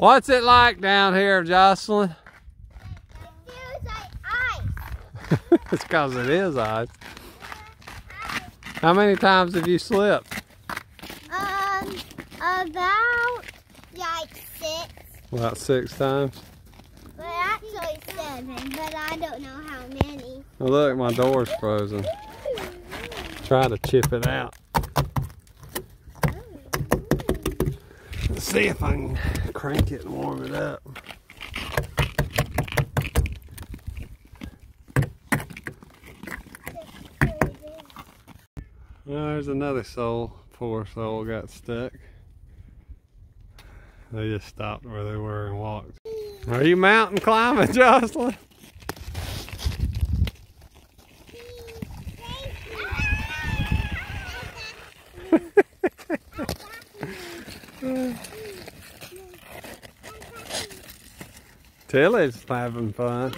What's it like down here, Jocelyn? It feels like ice. it's because it is ice. How many times have you slipped? Um, about like six, About six times. Well, actually seven, but I don't know how many. Oh, look, my door's frozen. Try to chip it out. See if I can crank it and warm it up. Well, there's another soul. Poor soul got stuck. They just stopped where they were and walked. Are you mountain climbing, Jocelyn? Tilly's having fun.